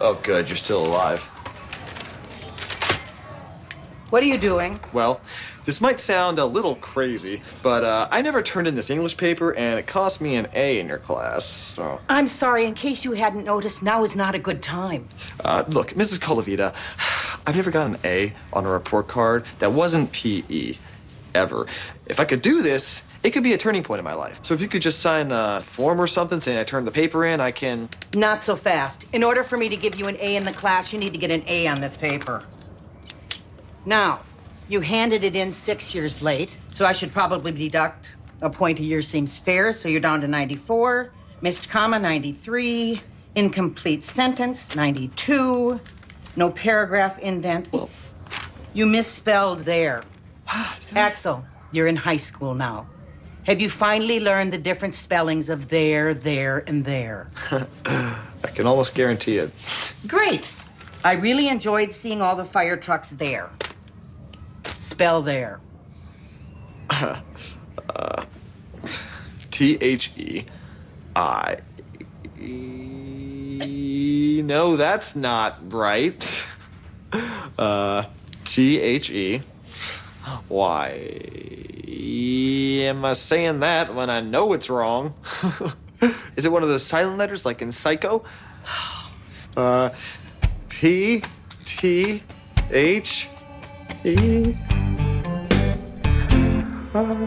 Oh, good. You're still alive. What are you doing? Well, this might sound a little crazy, but uh, I never turned in this English paper, and it cost me an A in your class. So, I'm sorry, in case you hadn't noticed, now is not a good time. uh, look, Mrs. Colavita, I've never got an A on a report card that wasn't PE, ever. If I could do this, it could be a turning point in my life. So if you could just sign a form or something saying I turned the paper in, I can. Not so fast. In order for me to give you an A in the class, you need to get an A on this paper. Now, you handed it in six years late, so I should probably deduct a point a year seems fair, so you're down to 94. Missed comma, 93. Incomplete sentence, 92. No paragraph indent. You misspelled there. Axl, you're in high school now. Have you finally learned the different spellings of there, there, and there? I can almost guarantee it. Great. I really enjoyed seeing all the fire trucks there. Spell there. T H E I. E- No, that's not right. Uh, T H E. Why am I saying that when I know it's wrong? Is it one of those silent letters like in Psycho? Uh, P T H E. Uh,